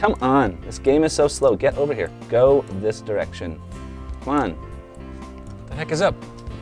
Come on, this game is so slow. Get over here. Go this direction. Come on. The heck is up?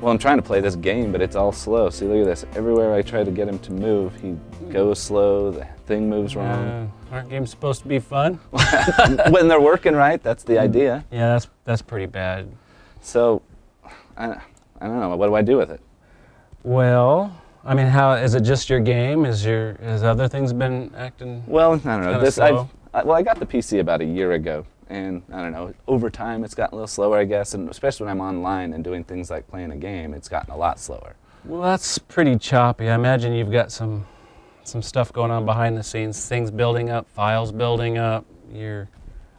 Well, I'm trying to play this game, but it's all slow. See, look at this. Everywhere I try to get him to move, he goes slow. The thing moves wrong. Uh, aren't games supposed to be fun? when they're working right, that's the idea. Yeah, that's that's pretty bad. So, I, I don't know. What do I do with it? Well, I mean, how is it just your game? Is your has other things been acting? Well, I don't know. This I've slow? I, well, I got the PC about a year ago, and I don't know. Over time, it's gotten a little slower, I guess, and especially when I'm online and doing things like playing a game, it's gotten a lot slower. Well, that's pretty choppy. I imagine you've got some some stuff going on behind the scenes, things building up, files building up. You're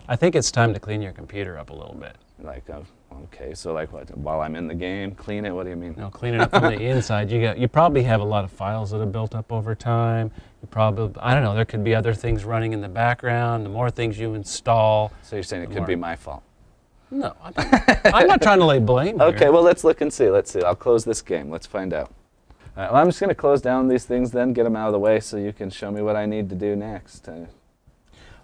I think it's time to clean your computer up a little bit. Like, uh, okay, so like, what? While I'm in the game, clean it. What do you mean? Know, clean it up from the inside. You got you probably have a lot of files that have built up over time. You probably I don't know, there could be other things running in the background. The more things you install, So you're saying it could be my fault? no, I'm not, I'm not trying to lay blame. here. Okay, well, let's look and see. Let's see. I'll close this game. Let's find out. All right, well, I'm just going to close down these things then, get them out of the way so you can show me what I need to do next.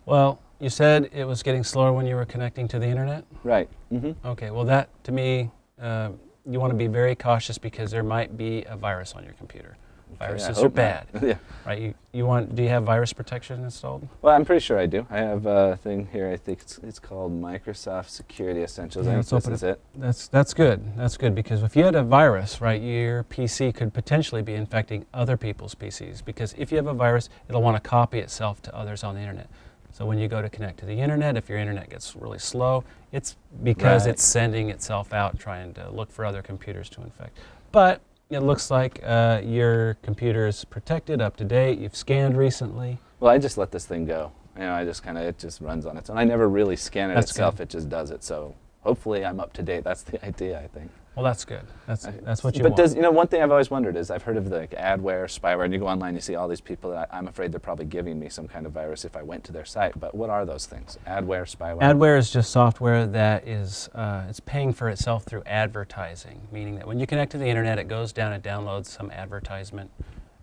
Well, you said it was getting slower when you were connecting to the internet. right. hmm Okay, well, that to me, uh, you want to be very cautious because there might be a virus on your computer. Viruses are bad, yeah. right? You, you want? Do you have virus protection installed? Well, I'm pretty sure I do. I have a thing here. I think it's, it's called Microsoft Security Essentials. Yeah, I let's think this open is it. That's that's good. That's good because if you had a virus, right, your PC could potentially be infecting other people's PCs because if you have a virus, it'll want to copy itself to others on the internet. So when you go to connect to the internet, if your internet gets really slow, it's because Right. it's sending itself out trying to look for other computers to infect. But it looks like uh, your computer is protected, up to date. You've scanned recently. Well, I just let this thing go. You know, I just kind of, it just runs on its own. I never really scan it That's itself. good. It just does it. So hopefully I'm up to date. That's the idea, I think. Well, that's good. That's that's what you but want. does you know one thing I've always wondered is I've heard of the like, adware, spyware, and you go online, you see all these people. That I, I'm afraid they're probably giving me some kind of virus if I went to their site. But what are those things? Adware, spyware. Adware is just software that is uh, it's paying for itself through advertising, meaning that when you connect to the internet, it goes down and downloads some advertisement,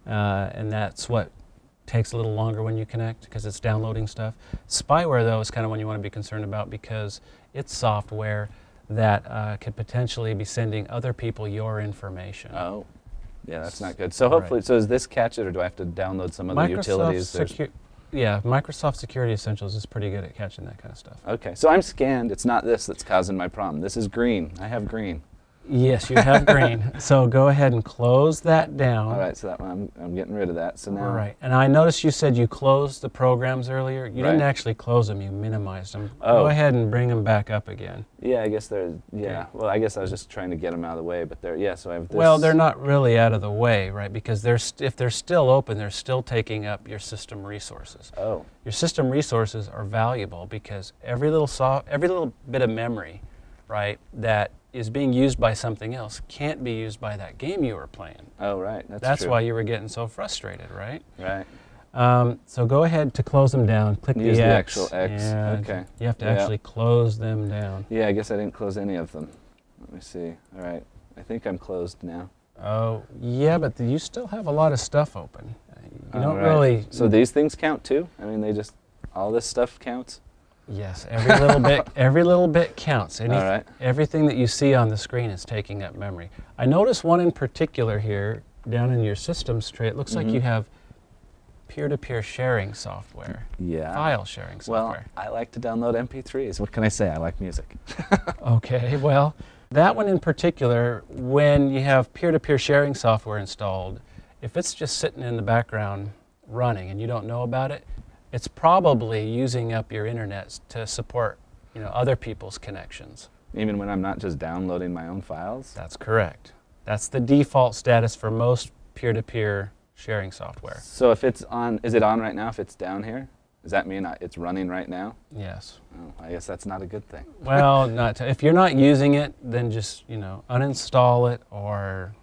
uh, and that's what takes a little longer when you connect because it's downloading stuff. Spyware, though, is kind of one you want to be concerned about because it's software that uh, could potentially be sending other people your information. Oh, yeah, that's not good. So Right. hopefully, so does this catch it, or do I have to download some other utilities? There's- Secu- yeah, Microsoft Security Essentials is pretty good at catching that kind of stuff. Okay, so I'm scanned. It's not this that's causing my problem. This is green. I have green. Yes, you have green. So go ahead and close that down. All right, so that one I'm, I'm getting rid of that. So now, All right. And I noticed you said you closed the programs earlier. You didn't actually close them, you minimized them. Oh. Go ahead and bring them back up again. yeah, I guess they're, yeah. Well, I guess I was just trying to get them out of the way, but they're yeah. So I have this. Well, they're not really out of the way, right? Because they're st- if they're still open, they're still taking up your system resources. Oh, Your system resources are valuable because every little so- every little bit of memory, right, that is being used by something else can't be used by that game you were playing. oh, right. That's, That's true. why you were getting so frustrated, right? Right. Um, so go ahead to close them down. Click Use the the X. actual X, okay. You have to Yeah. actually close them down. Yeah, I guess I didn't close any of them. Let me see. All right. I think I'm closed now. Oh, yeah, but you still have a lot of stuff open. You All don't right. really. So these things count too? I mean, they just all this stuff counts. Yes, every little bit. Every little bit counts. Any, All right. Everything that you see on the screen is taking up memory. I noticed one in particular here down in your systems tray. It looks like Mhm. you have peer-to-peer sharing software, Yeah. file sharing software. Well. I like to download MP3s. What can I say? I like music. Okay, well, that one in particular, when you have peer to peer sharing software installed, if it's just sitting in the background running and you don't know about it, it's probably using up your internet to support you know, other people's connections. Even when I'm not just downloading my own files. That's correct. That's the default status for most peer to peer sharing software. So if it's on, is it on right now? If it's down here, does that mean it's running right now? Yes. Oh, I guess that's not a good thing. Well, not if you're not using it, then just you know uninstall it or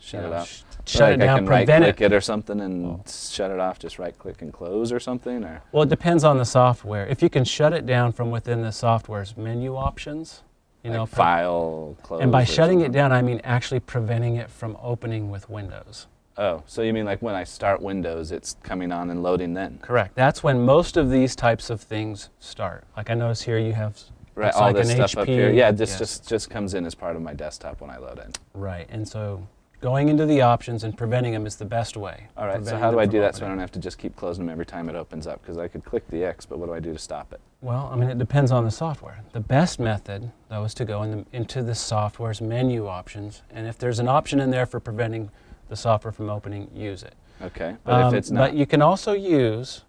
Shut you it know, off. sh- Like shut it down. right Prevent click it. it or something and Oh. shut it off. Just right click and close or something. Or Well, it depends on the software. If you can shut it down from within the software's menu options, you know, like pre- file close. and by shutting it down, I mean actually preventing it from opening with Windows. Oh, so you mean like when I start Windows, it's coming on and loading then? Correct. That's when most of these types of things start. Like I notice here you have Right, all like this stuff HP. up here. Yeah, this Yes. just just comes in as part of my desktop when I load in. right. And so going into the options and preventing them is the best way. All right, so how do I do that so I don't have to just keep closing them every time it opens up? Because I could click the X, but what do I do to stop it? Well, I mean, it depends on the software. The best method, though, is to go in the, into the software's menu options, and if there's an option in there for preventing the software from opening, use it. Okay, but if Um, it's not, But you can also use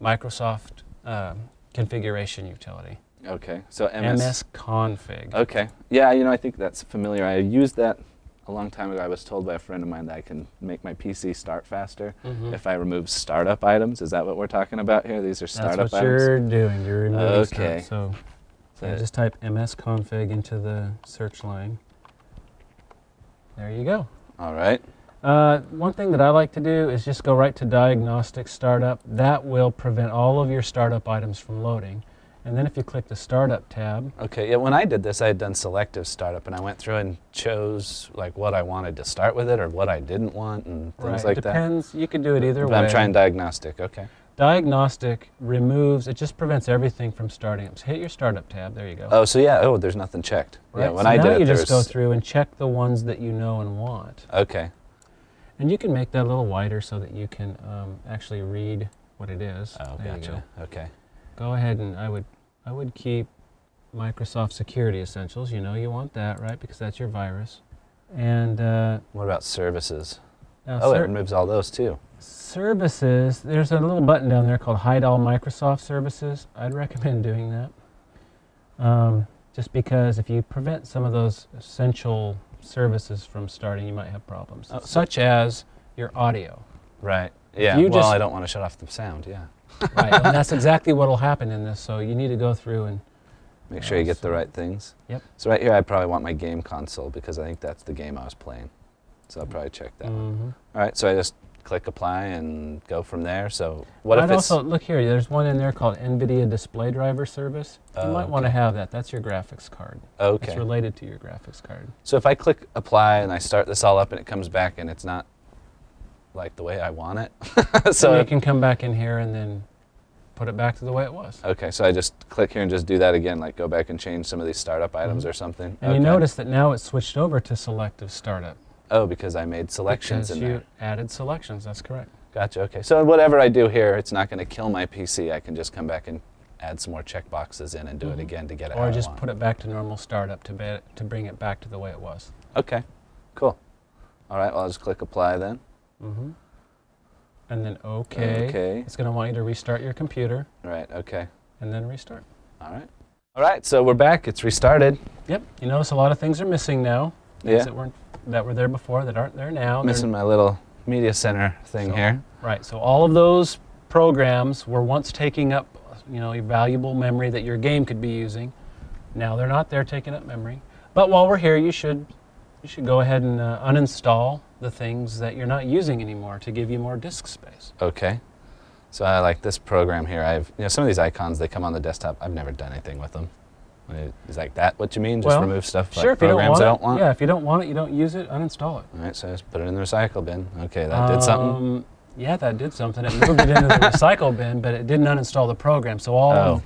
Microsoft um, configuration utility, okay, so MS. MS Config. Okay, yeah, you know I think that's familiar. I used that a long time ago. I was told by a friend of mine that I can make my PC start faster Mhm. if I remove startup items. Is that what we're talking about here? These are startup items. That's what items. you're doing. You're removing stuff. Okay. So, so So- just type msconfig into the search line. There you go. All right. Uh, one thing that I like to do is just go right to diagnostic startup. That will prevent all of your startup items from loading. And then if you click the startup tab, Okay, yeah, when I did this, I had done selective startup, and I went through and chose like what I wanted to start with it or what I didn't want and things right, like that. depends. You can do it either But way. I'm trying diagnostic. Okay. Diagnostic removes, it just prevents everything from starting up. So hit your startup tab. There you go. Oh, so yeah. Oh, there's nothing checked. Yeah, Right, when so I now did it, you there just go through and check the ones that you know and want. Okay. And you can make that a little wider so that you can um, actually read what it is. Oh, there gotcha. go. Okay. Go ahead and I would I would keep Microsoft Security Essentials. You know you want that, right? Because that's your virus. And uh, What about services? now Oh, it removes all those too. services. There's a little button down there called Hide All Microsoft Services. I'd recommend doing that. Um, just because if you prevent some of those essential services from starting, you might have problems, so- such as your audio. Right. Yeah. you well, just- I don't want to shut off the sound. Yeah. Right, and that's exactly what will happen in this. So you need to go through and Make sure you get the right things. Yep. So right here, I probably want my game console because I think that's the game I was playing. So I'll probably check that. one. Mhm. All right. So I just click apply and go from there. So what if I'd it's also look here. There's one in there called NVIDIA Display Driver Service. You Oh, might want to have that. That's your graphics card. okay? It's related to your graphics card. So if I click apply and I start this all up and it comes back and it's not like the way I want it. So you can come back in here and then put it back to the way it was. okay, so I just click here and just do that again, like go back and change some of these startup items Mhm. or something. And you notice that now it's switched over to selective startup. Oh, because I made selections because in you there. added selections. That's correct. Gotcha. Okay. So whatever I do here, it's not going to kill my PC. I can just come back and add some more checkboxes in and do it Mhm. again to get it. Or just put it back to normal startup to, be, to bring it back to the way it was. Okay. Cool. All right. Well, I'll just click apply then. Hmm And then OK. Okay. It's going to want you to restart your computer Right, Okay. and then restart. All right. All right. So we're back. It's restarted. Yep. You notice a lot of things are missing now. Things Yeah. that weren't that were there before that aren't there now. They're- Missing my little media center thing So- here. Right. So all of those programs were once taking up, you know, valuable memory that your game could be using. Now they're not there taking up memory. But while we're here, you should you should go ahead and uh, uninstall the things that you're not using anymore to give you more disk space. Okay. So I like this program here. I've you know some of these icons they come on the desktop. I've never done anything with them. Is like that what you mean? Just Well, remove stuff sure, like if you don't want I don't want. yeah, if you don't want it, you don't use it, uninstall it. All right. So I just put it in the recycle bin. Okay, that did something. Um, Yeah, that did something. It moved it into the recycle bin, but it didn't uninstall the program. So all Oh. of,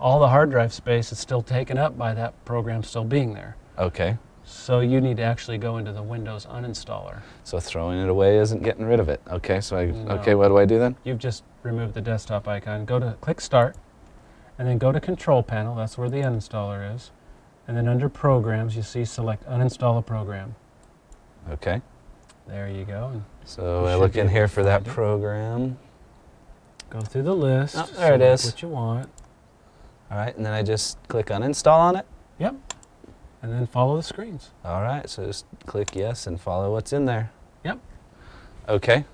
all the hard drive space is still taken up by that program still being there. Okay. So you need to actually go into the Windows uninstaller. So throwing it away isn't getting rid of it. Okay. So I No. okay. What do I do then? You've just removed the desktop icon. Go to click Start, and then go to Control Panel. That's where the uninstaller is. And then under Programs, you see Select Uninstall a Program. Okay. There you go. And So I look in here for that program. go through the list. Oh, there it is. What you want. All right, and then I just click uninstall on it. And then follow the screens. All right, so just click yes and follow what's in there. Yep. Okay.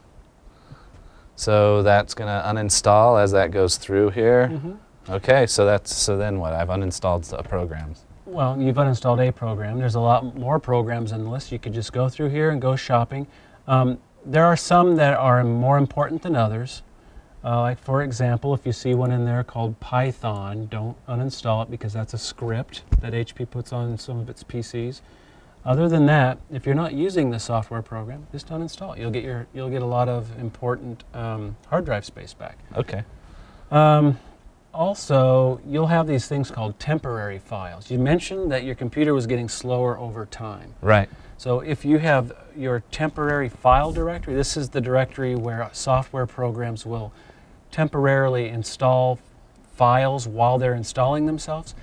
So that's gonna uninstall as that goes through here. Mm-hmm. Okay, so that's so then what? I've uninstalled the programs. Well, you've uninstalled a program. There's a lot more programs in the list. You could just go through here and go shopping. Um, there are some that are more important than others. Uh, like, for example, if you see one in there called Python, don't uninstall it because that's a script that HP puts on some of its PCs. Other than that, if you're not using the software program, just uninstall it. You'll get your you'll get a lot of important um, hard drive space back. Okay. Um, also, you'll have these things called temporary files. You mentioned that your computer was getting slower over time. Right. So if you have your temporary file directory, this is the directory where software programs will temporarily install files while they're installing themselves.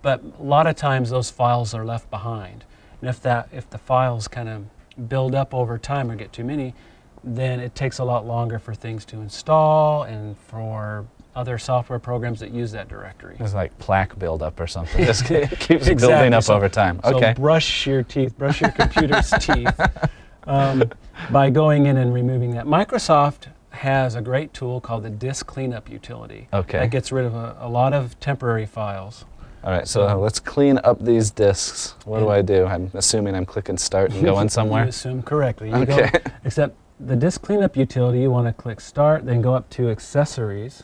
But a lot of times those files are left behind. And if that if the files kind of build up over time or get too many, then it takes a lot longer for things to install and for other software programs that use that directory. It's like plaque buildup or something. Just keeps Exactly. building up So- over time. Okay. So brush your teeth, brush your computer's teeth um, by going in and removing that. Microsoft has a great tool called the disk cleanup utility. Okay. That gets rid of a, a lot of temporary files. All right. So uh, let's clean up these disks. What do I do? I'm assuming I'm clicking start and going somewhere. You assume correctly. You Okay. Go, except the disk cleanup utility, you want to click start, then go up to accessories.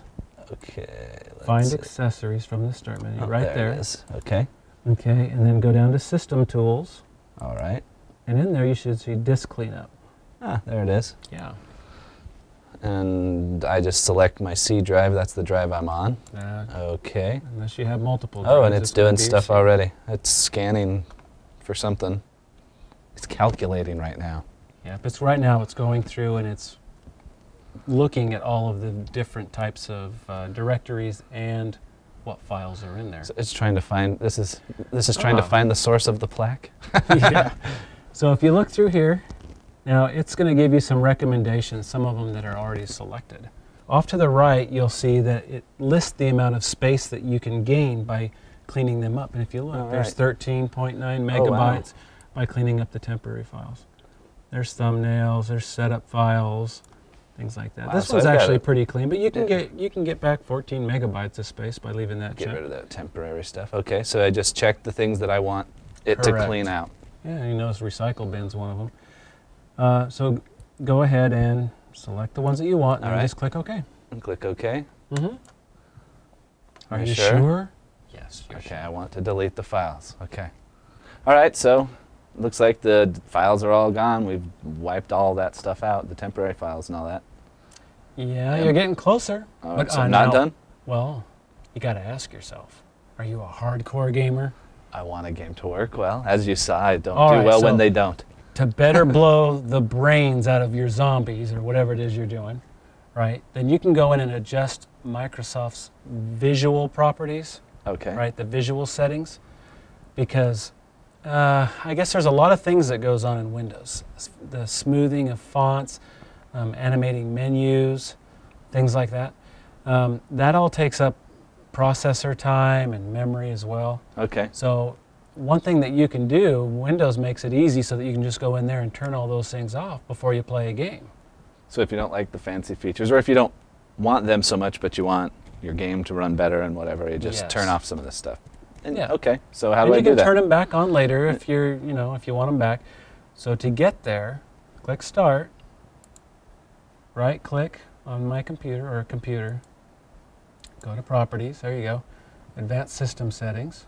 Okay. Find see. accessories from the start menu, Oh, right there. there. It is. Okay. Okay, and then go down to system tools, All right. and in there you should see disk cleanup. Ah, there it is. Yeah. And I just select my C drive. That's the drive I'm on. Uh, Okay. unless you have multiple. Oh, and drives, it's doing stuff C. already. It's scanning for something. It's calculating right now. Yeah, but it's right now it's going through and it's looking at all of the different types of uh, directories and what files are in there. So it's trying to find. This is this is trying to Ah. find the source of the plaque. yeah. So if you look through here, now it's going to give you some recommendations, some of them that are already selected. Off to the right, you'll see that it lists the amount of space that you can gain by cleaning them up. And if you look, All there's right. 13.9 Oh, wow. megabytes by cleaning up the temporary files. There's thumbnails, there's setup files, things like that. Wow, this so one's I've actually it. pretty clean, but you can Yeah. get you can get back 14 megabytes of space by leaving that Get checked. rid of that temporary stuff. Okay, so I just checked the things that I want it to clean out. Yeah, you notice recycle bin's one of them. Uh, so go ahead and select the ones that you want, and All right. just click OK. And click OK. Mm-hmm. Are You you sure? sure? Yes. You're Okay, I want to delete the files. Okay. All right, so looks like the files are all gone. We've wiped all that stuff out, the temporary files and all that. Yeah, you're getting closer. All But, so I'm not now- done. Well, you got to ask yourself: Are you a hardcore gamer? I want a game to work well. As you saw, I don't All do right, well when they don't. To better blow the brains out of your zombies or whatever it is you're doing, right? Then you can go in and adjust Microsoft's visual properties. Okay. right? The visual settings, because uh, I guess there's a lot of things that goes on in Windows. The smoothing of fonts, um, animating menus, things like that. Um, that all takes up processor time and memory as well. Okay. So one thing that you can do, Windows makes it easy so that you can just go in there and turn all those things off before you play a game. So if you don't like the fancy features, or if you don't want them so much, but you want your game to run better and whatever, you just Yes. turn off some of this stuff. And, Yeah. Okay. So how and do I you can turn them back on later if you're, you know, if you want them back. So to get there, click Start. Right click on my computer or computer. Go to Properties. There you go. Advanced System Settings.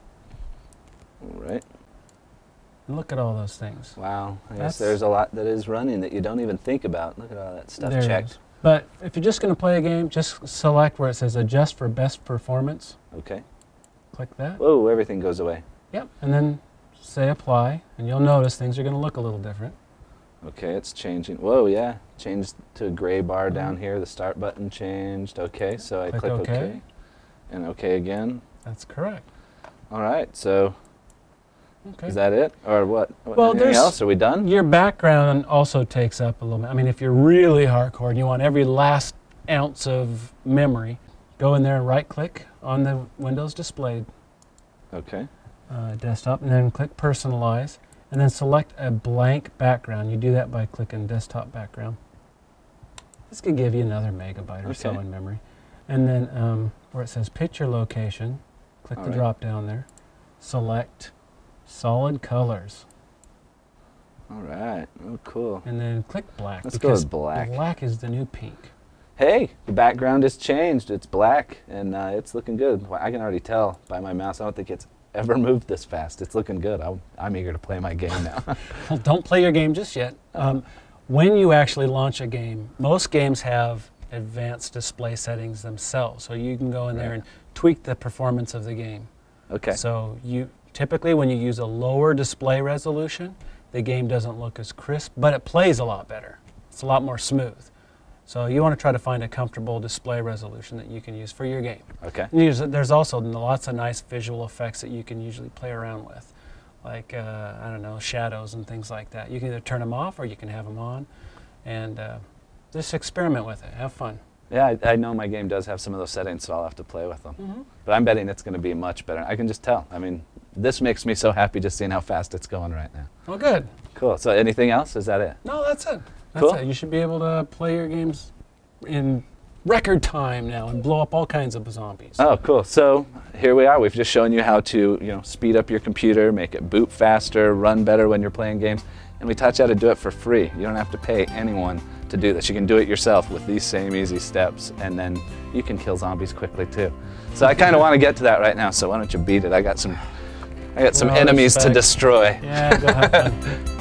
All right. And look at all those things. Wow. I That's- guess there's a lot that is running that you don't even think about. Look at all that stuff there checked. is. But if you're just going to play a game, just select where it says Adjust for Best Performance. Okay. Click that. Whoa, everything goes away. Yep. And then say Apply, and you'll notice things are going to look a little different. Okay, it's changing. Whoa, yeah. Changed to a gray bar down Mhm. here. The start button changed. Okay, so I Click click OK. OK. And OK again. That's correct. All right, so Okay. is that it? Or what? what Well, anything else? Are we done? Your background also takes up a little bit. I mean, if you're really hardcore and you want every last ounce of memory, go in there and right click on the Windows displayed Okay. uh, desktop and then click Personalize and then select a blank background. You do that by clicking Desktop Background. This could give you another megabyte or so in memory. And then um, where it says Picture Location, click All the right. drop down there, select Solid Colors. All right. Oh, cool. and then click black. Let's go with black. Black is the new pink. Hey, the background has changed. It's black and uh, it's looking good. Well, I can already tell by my mouse. I don't think it's ever moved this fast. It's looking good. I'm, I'm eager to play my game now. Well, don't play your game just yet. Um, when you actually launch a game, most games have advanced display settings themselves, so you can go in there and tweak the performance of the game. okay. So you typically, when you use a lower display resolution, the game doesn't look as crisp, but it plays a lot better. It's a lot more smooth. So you want to try to find a comfortable display resolution that you can use for your game. okay. There's also lots of nice visual effects that you can usually play around with, like uh, I don't know shadows and things like that. You can either turn them off or you can have them on, and uh, just experiment with it. Have fun. Yeah, I, I know my game does have some of those settings, so I'll have to play with them. But I'm betting it's going to be much better. I can just tell. I mean, this makes me so happy just seeing how fast it's going right now. Well, good. Cool. So anything else? Is that it? No, that's it. That's Cool. it. You should be able to play your games in record time now and blow up all kinds of zombies. Oh, cool. So here we are. We've just shown you how to, you know, speed up your computer, make it boot faster, run better when you're playing games, and we taught you how to do it for free. You don't have to pay anyone to do this. You can do it yourself with these same easy steps, and then you can kill zombies quickly too. So I kind of want to get to that right now. So why don't you beat it? I got some, I got some Well, enemies to destroy. Yeah, go have fun.